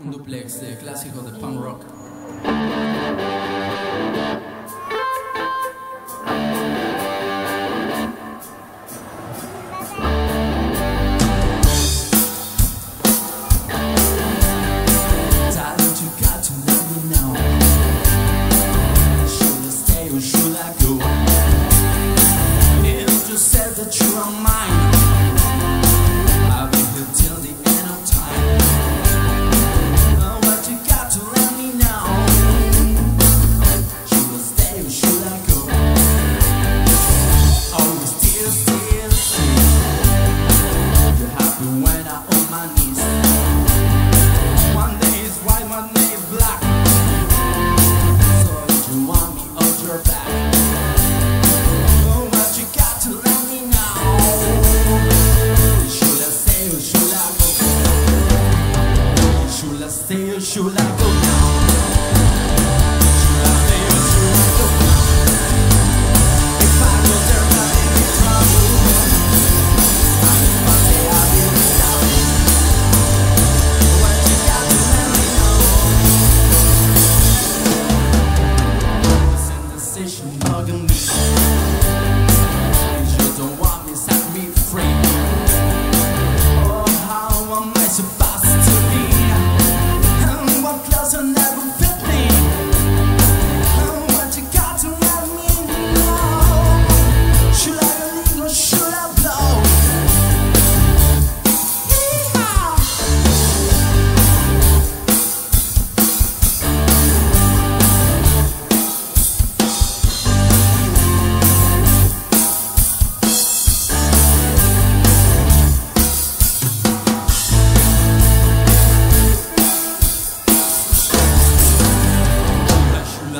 un duplex de clásicos de punk rock. black. So you want me on your back?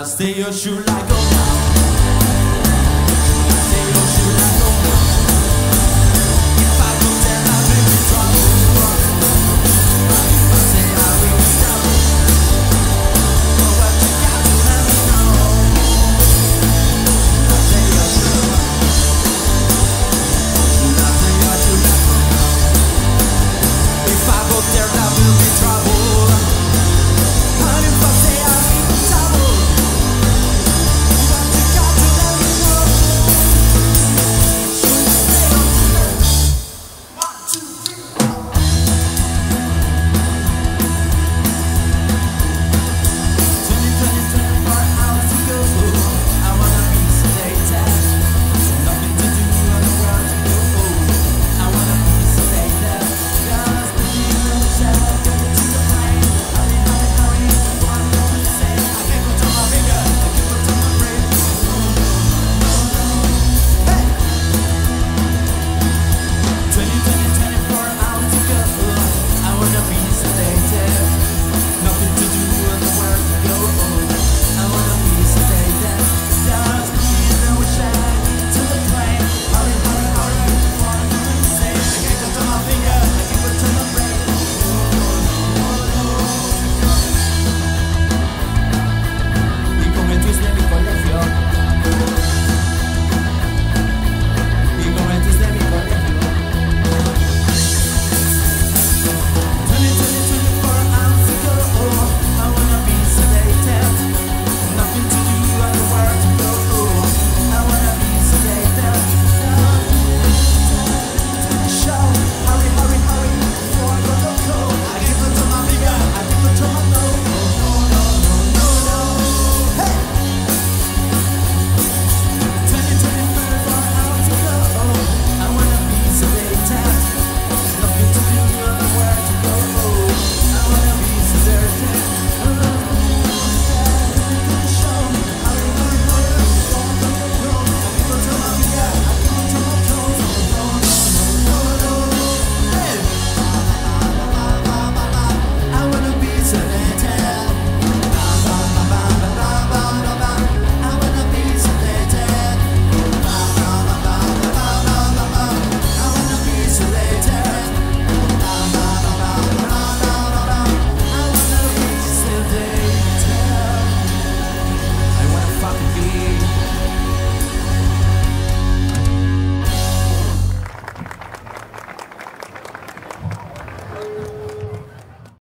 stay your shoe like a